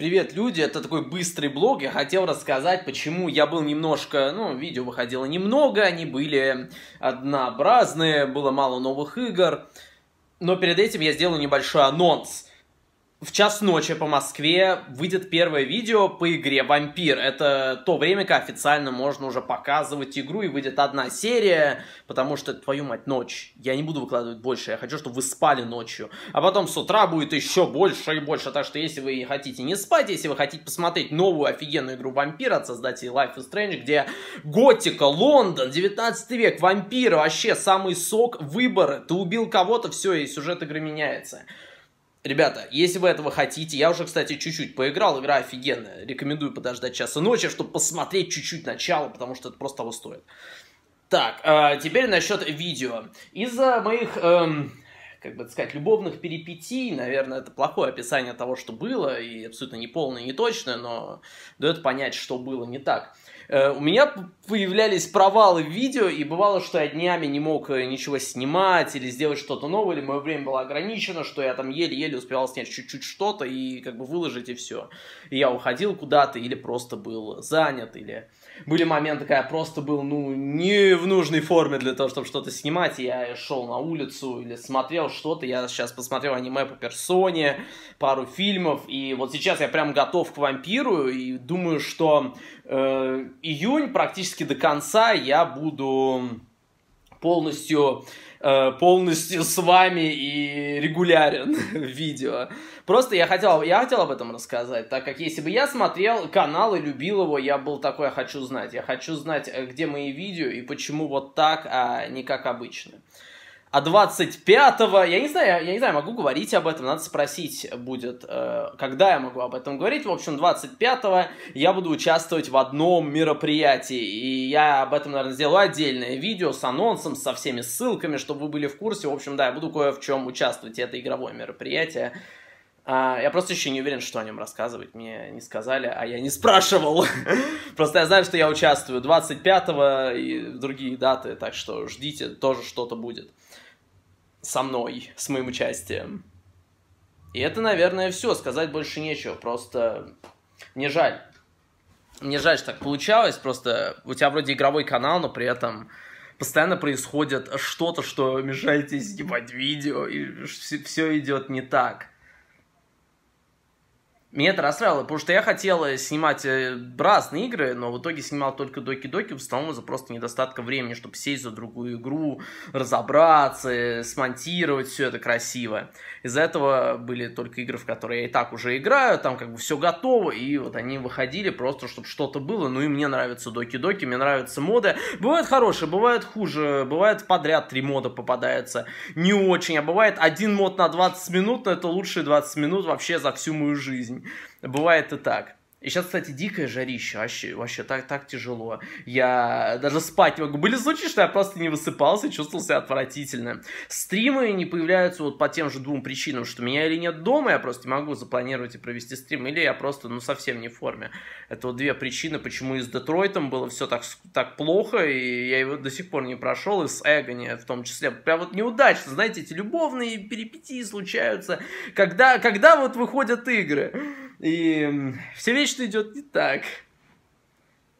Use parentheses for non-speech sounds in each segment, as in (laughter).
Привет, люди, это такой быстрый блог. Я хотел рассказать, почему я был немножко, ну, видео выходило немного, они были однообразные, было мало новых игр. Но перед этим я сделаю небольшой анонс в час ночи по Москве выйдет первое видео по игре «Вампир». Это то время, как официально можно уже показывать игру, и выйдет одна серия, потому что, твою мать, ночь. Я не буду выкладывать больше, я хочу, чтобы вы спали ночью. А потом с утра будет еще больше и больше, так что если вы хотите не спать, если вы хотите посмотреть новую офигенную игру «Вампир» от создателей Life is Strange, где готика, Лондон, 19 век, вампиры, вообще самый сок, выборы, ты убил кого-то, все, и сюжет игры меняется. Ребята, если вы этого хотите, я уже, кстати, чуть-чуть поиграл, игра офигенная, рекомендую подождать часа ночи, чтобы посмотреть чуть-чуть начало, потому что это просто того стоит. Так, э, теперь насчет видео. Из-за моих, эм, как бы сказать, любовных перипетий, наверное, это плохое описание того, что было, и абсолютно неполное и неточное, но дает понять, что было не так. У меня появлялись провалы в видео, и бывало, что я днями не мог э, ничего снимать или сделать что-то новое, или мое время было ограничено, что я там еле-еле успевал снять чуть-чуть что-то и как бы выложить и все. И я уходил куда-то или просто был занят, или были моменты, когда я просто был, ну, не в нужной форме для того, чтобы что-то снимать, я шел на улицу или смотрел что-то, я сейчас посмотрел аниме по персоне, пару фильмов, и вот сейчас я прям готов к вампиру, и думаю, что э, июнь практически до конца я буду полностью Э, полностью с вами и регулярен (laughs) в видео. Просто я хотел, я хотел об этом рассказать, так как если бы я смотрел канал и любил его, я был такой, я хочу знать. Я хочу знать, э, где мои видео и почему вот так, а не как обычно. А 25-го, я не знаю, я не знаю, могу говорить об этом, надо спросить будет, э, когда я могу об этом говорить. В общем, 25-го я буду участвовать в одном мероприятии, и я об этом, наверное, сделаю отдельное видео с анонсом, со всеми ссылками, чтобы вы были в курсе. В общем, да, я буду кое в чем участвовать, это игровое мероприятие. А, я просто еще не уверен, что о нем рассказывать. Мне не сказали, а я не спрашивал. (laughs) Просто я знаю, что я участвую 25-го и другие даты, так что ждите, тоже что-то будет со мной, с моим участием. И это, наверное, все. Сказать больше нечего. Просто мне жаль. Мне жаль, что так получалось. Просто у тебя вроде игровой канал, но при этом постоянно происходит что-то, что мешает тебе снимать видео, и все идет не так. Меня это расстраивало, потому что я хотел снимать э, разные игры, но в итоге снимал только доки-доки, в основном из-за просто недостатка времени, чтобы сесть за другую игру, разобраться, смонтировать все это красиво. Из-за этого были только игры, в которые я и так уже играю, там как бы все готово, и вот они выходили просто, чтобы что-то было. Ну и мне нравятся доки-доки, мне нравятся моды. Бывают хорошие, бывают хуже, бывает подряд три мода попадаются не очень, а бывает один мод на 20 минут, но это лучшие 20 минут вообще за всю мою жизнь. Бывает и так. И сейчас, кстати, дикое жарище, вообще, вообще так, так тяжело. Я даже спать не могу. Были случаи, что я просто не высыпался, чувствовал себя отвратительно. Стримы не появляются вот по тем же двум причинам, что меня или нет дома, я просто не могу запланировать и провести стрим, или я просто, ну, совсем не в форме. Это вот две причины, почему и с Детройтом было все так, так плохо, и я его до сих пор не прошел, и с Эгони в том числе. Прям вот неудачно, знаете, эти любовные перипетии случаются, когда, когда вот выходят игры. И все вечно идет не так.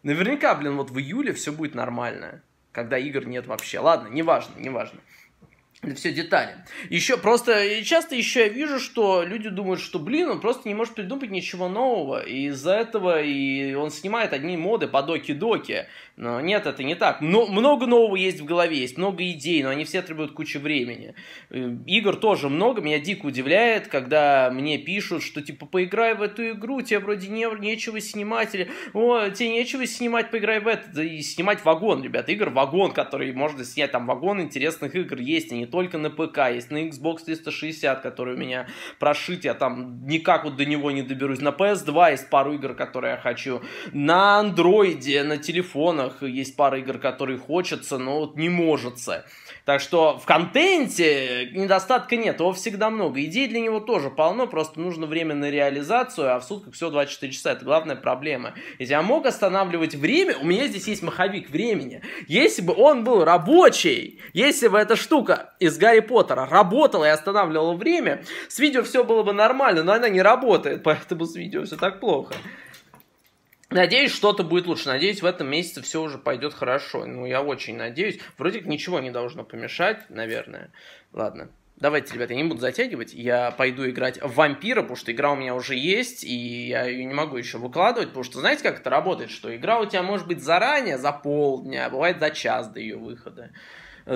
Наверняка, блин, вот в июле все будет нормально, когда игр нет вообще. Ладно, неважно, неважно. Это все детали. Еще просто часто еще я вижу, что люди думают, что, блин, он просто не может придумать ничего нового. И из-за этого и он снимает одни моды по доки-доки. Но нет, это не так. Но, много нового есть в голове, есть много идей, но они все требуют кучу времени. Э, игр тоже много, меня дико удивляет, когда мне пишут, что типа поиграй в эту игру, тебе вроде не, нечего снимать, или о, тебе нечего снимать, поиграй в это. И снимать вагон, ребят, игр вагон, который можно снять, там вагон интересных игр есть, они только на ПК, есть на Xbox 360, который у меня прошит, я там никак вот до него не доберусь. На PS2 есть пару игр, которые я хочу. На андроиде, на телефонах есть пара игр, которые хочется, но вот не можется. Так что в контенте недостатка нет, его всегда много. Идей для него тоже полно, просто нужно время на реализацию, а в сутках всего 24 часа. Это главная проблема. Если я мог останавливать время, у меня здесь есть маховик времени. Если бы он был рабочий, если бы эта штука из Гарри Поттера работала и останавливала время, с видео все было бы нормально, но она не работает, поэтому с видео все так плохо. Надеюсь, что-то будет лучше. Надеюсь, в этом месяце все уже пойдет хорошо. Ну, я очень надеюсь. Вроде как ничего не должно помешать, наверное. Ладно. Давайте, ребята, я не буду затягивать. Я пойду играть в вампира, потому что игра у меня уже есть, и я ее не могу еще выкладывать, потому что знаете, как это работает? Что игра у тебя может быть заранее, за полдня, а бывает за час до ее выхода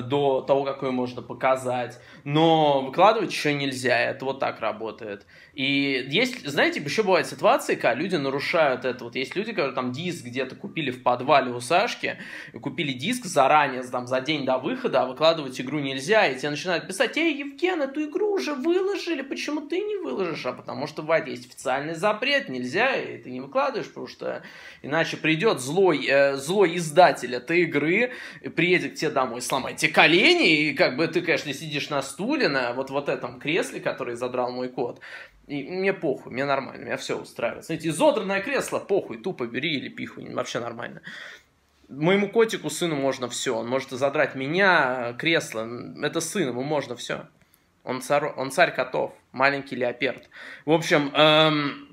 до того, как ее можно показать. Но выкладывать еще нельзя, это вот так работает. И есть, знаете, еще бывают ситуации, когда люди нарушают это. Вот есть люди, которые там диск где-то купили в подвале у Сашки, купили диск заранее, там, за день до выхода, а выкладывать игру нельзя, и тебе начинают писать, эй, Евген, эту игру уже выложили, почему ты не выложишь? А потому что, Вадь, есть официальный запрет, нельзя, и ты не выкладываешь, потому что иначе придет злой, э, злой издатель этой игры, приедет к тебе домой, сломает тебе колени, и как бы ты, конечно, сидишь на стуле, на вот, вот этом кресле, который задрал мой код, и мне похуй, мне нормально, меня все устраивает. Знаете, изодранное кресло, похуй, тупо бери или пихуй, вообще нормально. Моему котику, сыну можно все. Он может задрать меня, кресло. Это сын, ему можно все. Он царь, он царь котов, маленький леоперд. В общем, эм,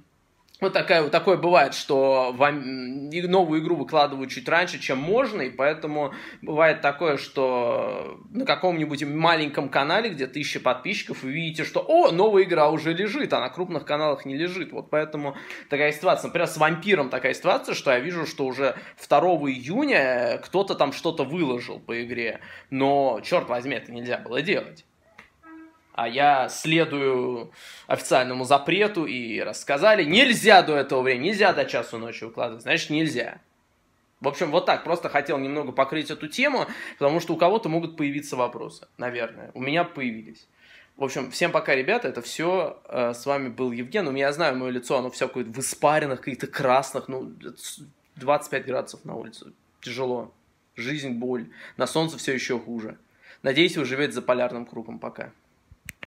вот такая, такое бывает, что вам новую игру выкладывают чуть раньше, чем можно, и поэтому бывает такое, что на каком-нибудь маленьком канале, где тысяча подписчиков, вы видите, что «О, новая игра уже лежит», а на крупных каналах не лежит. Вот поэтому такая ситуация. Например, с «Вампиром» такая ситуация, что я вижу, что уже 2 июня кто-то там что-то выложил по игре, но, черт возьми, это нельзя было делать а я следую официальному запрету и рассказали, нельзя до этого времени, нельзя до часу ночи выкладывать, значит нельзя. В общем, вот так, просто хотел немного покрыть эту тему, потому что у кого-то могут появиться вопросы, наверное. У меня появились. В общем, всем пока, ребята, это все. Э, с вами был Евген. У меня, знаю, мое лицо, оно все какое-то в испаренных, каких-то красных, ну, 25 градусов на улице. Тяжело. Жизнь, боль. На солнце все еще хуже. Надеюсь, вы живете за полярным кругом. Пока.